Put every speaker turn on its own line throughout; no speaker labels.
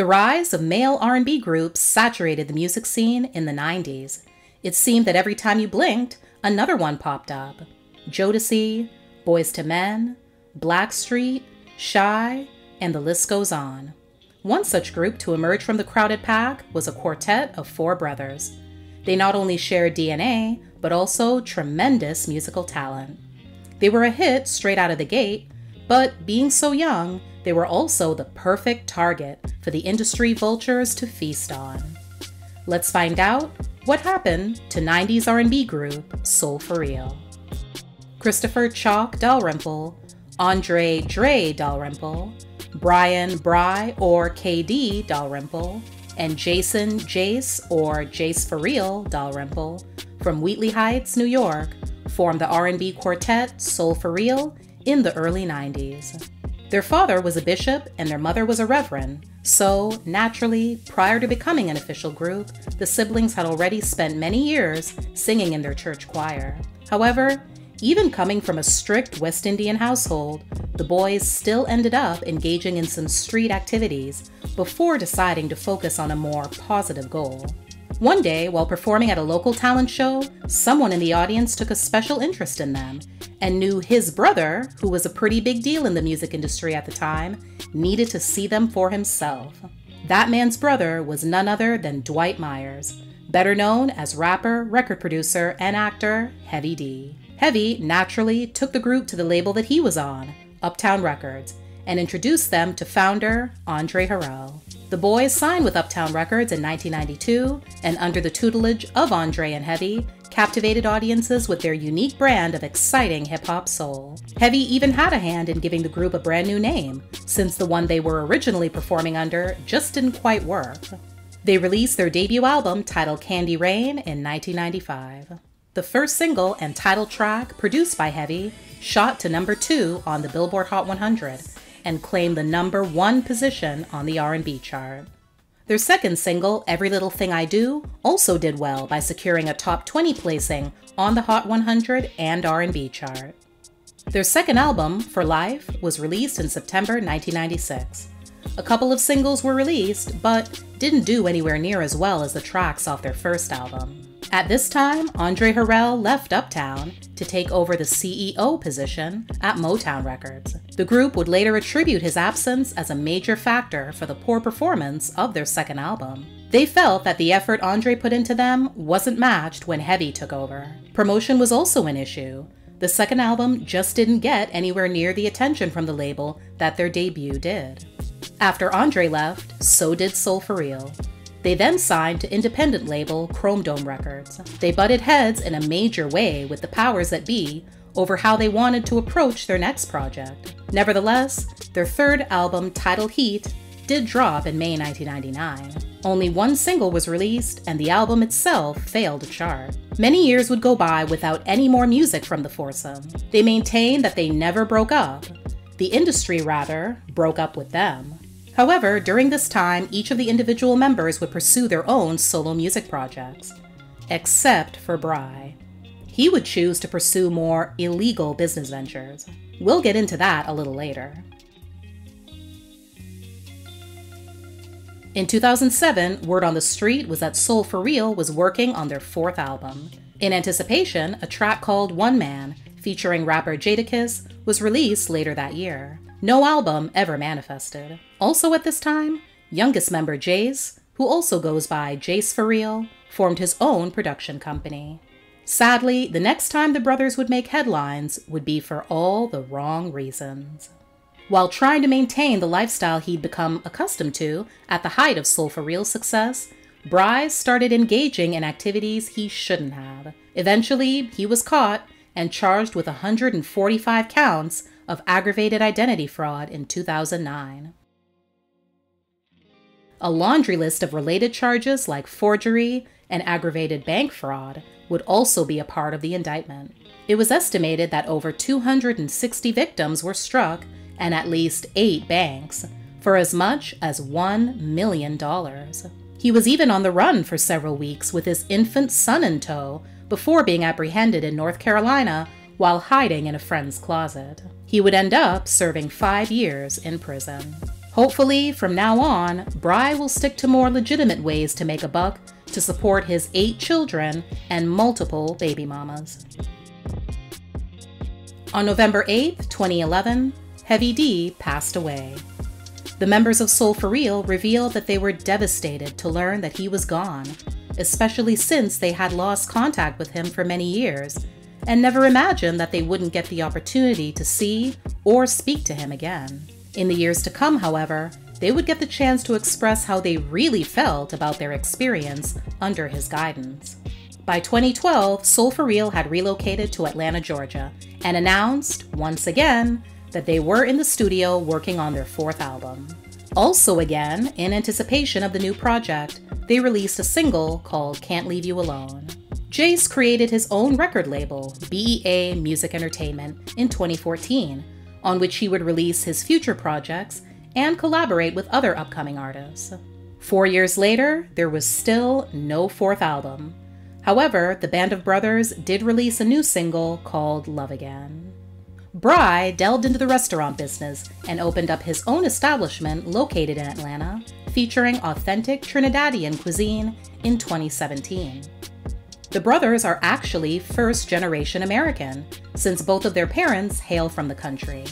The rise of male R&B groups saturated the music scene in the 90s. It seemed that every time you blinked, another one popped up. Jodeci, Boyz II Men, Blackstreet, Shai, and the list goes on. One such group to emerge from the crowded pack was a quartet of four brothers. They not only shared DNA, but also tremendous musical talent. They were a hit straight out of the gate, but being so young, they were also the perfect target for the industry vultures to feast on. Let's find out what happened to 90s R&B group Soul for Real. Christopher Chalk Dalrymple, Andre Dre Dalrymple, Brian Bry or KD Dalrymple, and Jason Jace or Jace for Real Dalrymple from Wheatley Heights, New York, formed the R&B quartet Soul for Real in the early 90s. Their father was a bishop and their mother was a reverend, so naturally, prior to becoming an official group, the siblings had already spent many years singing in their church choir. However, even coming from a strict West Indian household, the boys still ended up engaging in some street activities before deciding to focus on a more positive goal. One day, while performing at a local talent show, someone in the audience took a special interest in them and knew his brother, who was a pretty big deal in the music industry at the time, needed to see them for himself. That man's brother was none other than Dwight Myers, better known as rapper, record producer, and actor Heavy D. Heavy naturally took the group to the label that he was on, Uptown Records, and introduced them to founder Andre Harrell. The boys signed with Uptown Records in 1992 and, under the tutelage of Andre and Heavy, captivated audiences with their unique brand of exciting hip hop soul. Heavy even had a hand in giving the group a brand new name, since the one they were originally performing under just didn't quite work. They released their debut album titled Candy Rain in 1995. The first single and title track, produced by Heavy, shot to number 2 on the Billboard Hot 100 and claimed the number 1 position on the R&B chart. Their second single, Every Little Thing I Do, also did well by securing a top 20 placing on the Hot 100 and R&B chart. Their second album, For Life, was released in September 1996. A couple of singles were released, but didn't do anywhere near as well as the tracks off their first album. At this time, Andre Harrell left Uptown to take over the CEO position at Motown Records. The group would later attribute his absence as a major factor for the poor performance of their second album. They felt that the effort Andre put into them wasn't matched when Heavy took over. Promotion was also an issue. The second album just didn't get anywhere near the attention from the label that their debut did. After Andre left, so did Soul for Real. They then signed to independent label Chrome Dome Records. They butted heads in a major way with the powers that be over how they wanted to approach their next project. Nevertheless, their third album, titled Heat, did drop in May 1999. Only one single was released, and the album itself failed to chart. Many years would go by without any more music from the foursome. They maintained that they never broke up. The industry, rather, broke up with them. However, during this time, each of the individual members would pursue their own solo music projects, except for Bry. He would choose to pursue more illegal business ventures. We'll get into that a little later. In 2007, word on the street was that Soul for Real was working on their fourth album. In anticipation, a track called One Man, featuring rapper Jadakiss, was released later that year. No album ever manifested. Also at this time, youngest member Jace, who also goes by Jace for Real, formed his own production company. Sadly, the next time the brothers would make headlines would be for all the wrong reasons. While trying to maintain the lifestyle he'd become accustomed to at the height of Soul for Real success, Bryce started engaging in activities he shouldn't have. Eventually, he was caught and charged with 145 counts of aggravated identity fraud in 2009. A laundry list of related charges like forgery and aggravated bank fraud would also be a part of the indictment. It was estimated that over 260 victims were struck and at least eight banks for as much as $1 million. He was even on the run for several weeks with his infant son in tow before being apprehended in North Carolina while hiding in a friend's closet. He would end up serving five years in prison. Hopefully, from now on, Bry will stick to more legitimate ways to make a buck to support his eight children and multiple baby mamas. On November 8, 2011, Heavy D passed away. The members of Soul for Real revealed that they were devastated to learn that he was gone, especially since they had lost contact with him for many years and never imagined that they wouldn't get the opportunity to see or speak to him again. In the years to come, however, they would get the chance to express how they really felt about their experience under his guidance. By 2012, Soul for Real had relocated to Atlanta, Georgia, and announced, once again, that they were in the studio working on their fourth album. Also, again, in anticipation of the new project, they released a single called Can't Leave You Alone. Jace created his own record label, BEA Music Entertainment, in 2014, on which he would release his future projects and collaborate with other upcoming artists. Four years later, there was still no fourth album. However, the Band of Brothers did release a new single called Love Again. Bry delved into the restaurant business and opened up his own establishment located in Atlanta, featuring authentic Trinidadian cuisine in 2017. The brothers are actually first generation American, since both of their parents hail from the country.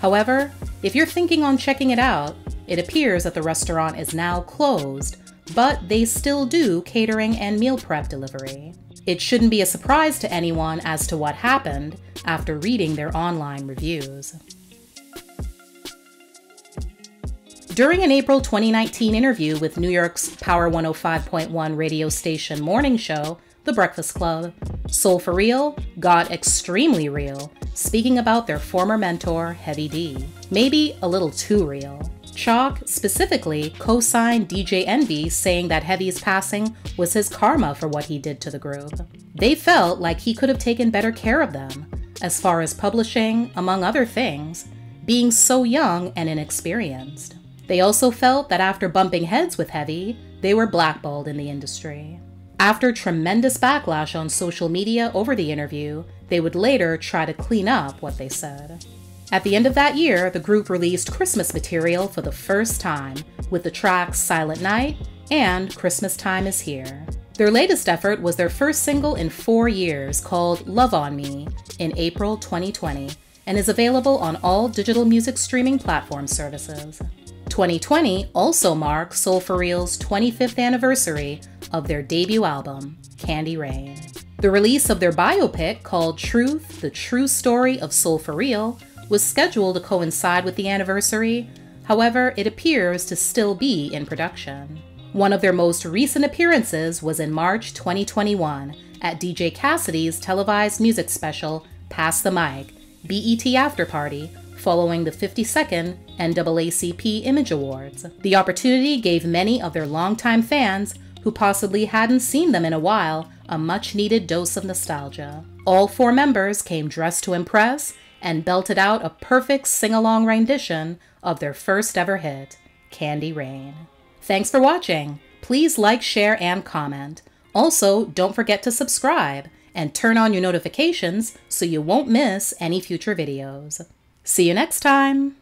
However, if you're thinking on checking it out, it appears that the restaurant is now closed, but they still do catering and meal prep delivery. It shouldn't be a surprise to anyone as to what happened after reading their online reviews. During an April 2019 interview with New York's Power 105.1 radio station morning show, the Breakfast Club. Soul for Real got extremely real, speaking about their former mentor, Heavy D. Maybe a little too real. Chalk specifically co signed DJ Envy, saying that Heavy's passing was his karma for what he did to the group. They felt like he could have taken better care of them, as far as publishing, among other things, being so young and inexperienced. They also felt that after bumping heads with Heavy, they were blackballed in the industry. After tremendous backlash on social media over the interview, they would later try to clean up what they said. At the end of that year, the group released Christmas material for the first time with the tracks Silent Night and Christmas Time is Here. Their latest effort was their first single in four years called Love on Me in April 2020 and is available on all digital music streaming platform services. 2020 also marks Soul for Real's 25th anniversary of their debut album, Candy Rain. The release of their biopic called Truth, the True Story of Soul for Real was scheduled to coincide with the anniversary, however, it appears to still be in production. One of their most recent appearances was in March 2021 at DJ Cassidy's televised music special, Pass the Mic, BET After Party, following the 52nd NAACP Image Awards. The opportunity gave many of their longtime fans who possibly hadn't seen them in a while a much needed dose of nostalgia. All four members came dressed to impress and belted out a perfect sing along rendition of their first ever hit, Candy Rain. Thanks for watching. Please like, share, and comment. Also, don't forget to subscribe and turn on your notifications so you won't miss any future videos. See you next time!